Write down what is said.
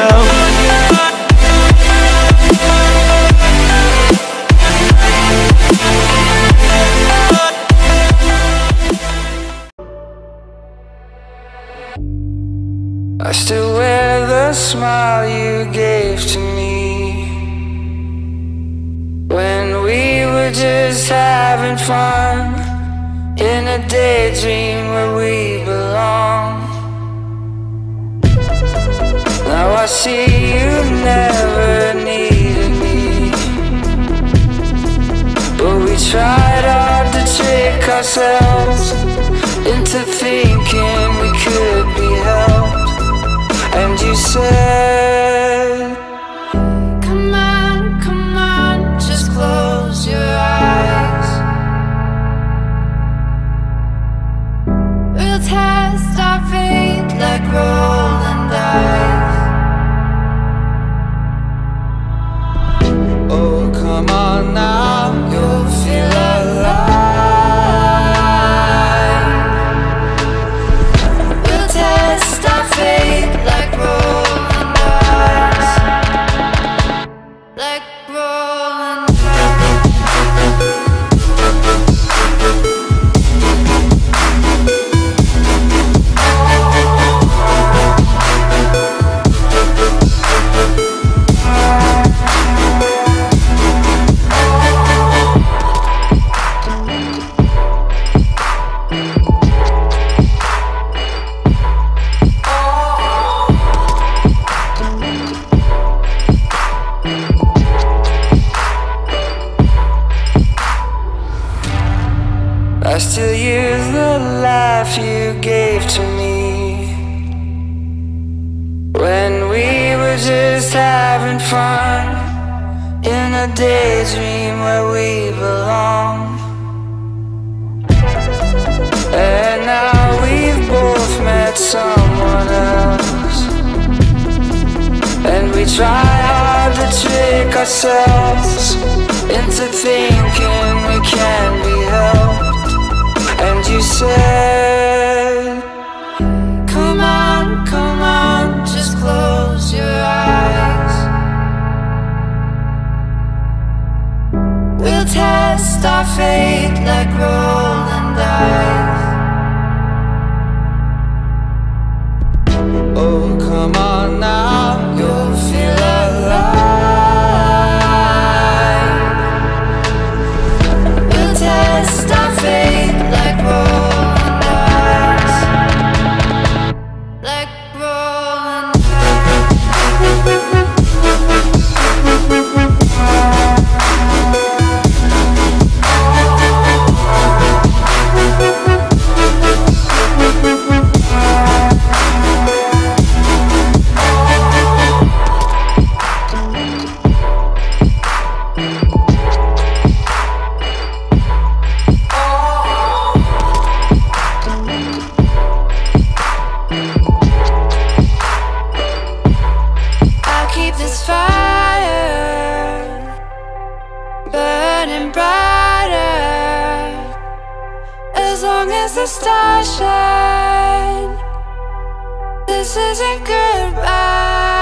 I still wear the smile you gave to me. When we were just having fun In a daydream where we see you never needed me, but we tried hard to trick ourselves into thinking we could be helped. And you said, Come on, come on, just close your eyes. We'll test our fate like rolling I still use the life you gave to me. When we were just having fun In a daydream where we belong. And now we've both met someone else. And we try hard to trick ourselves Into thinking we can be test our fate like rolling dice. This isn't goodbye.